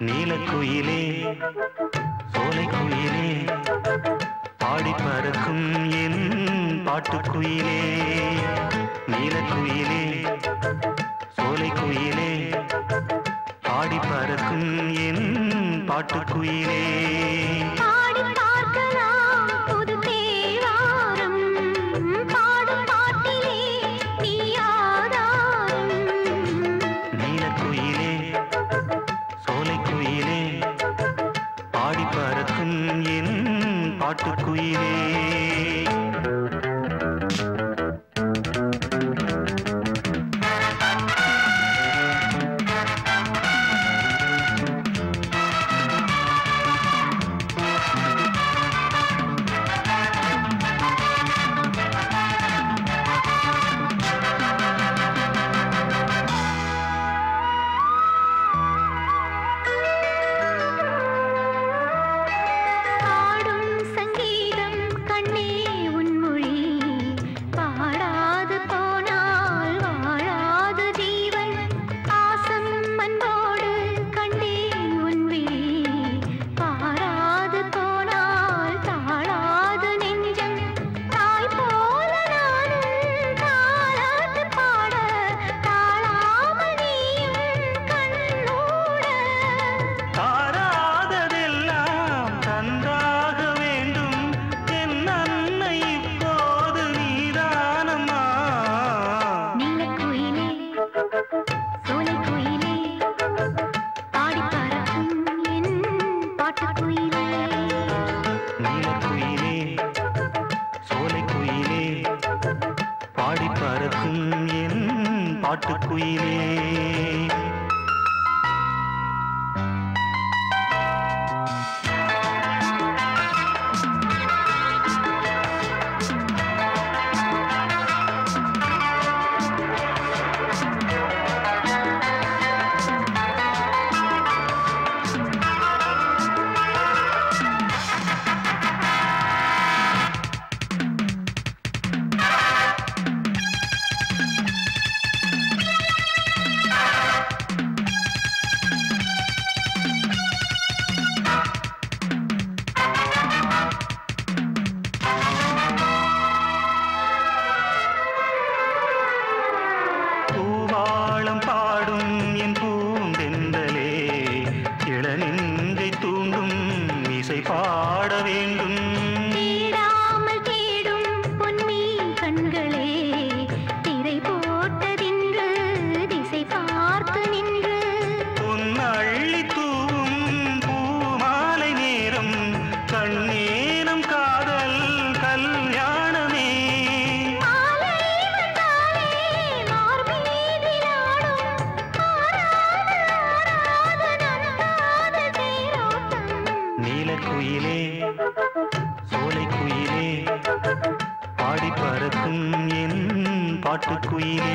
நீலக்குயிலே சோலைக்குயிலே பாடி பறக்கும் என் பாட்டுக்குயிலே. நீலக்குயிலே சோலைக்குயிலே பாடி பறக்கும் என் பாட்டுக்குயிலே. காட்டுக்குயிலே காட்டுக்குயிலே நீலக்குயிலே சோலைக்குயிலே பாடி பறக்கும் என் பாட்டுக்குயிலே. குயிலே சோலை குயிலே பாடி பறக்கும் என் பாட்டுக்குயிலே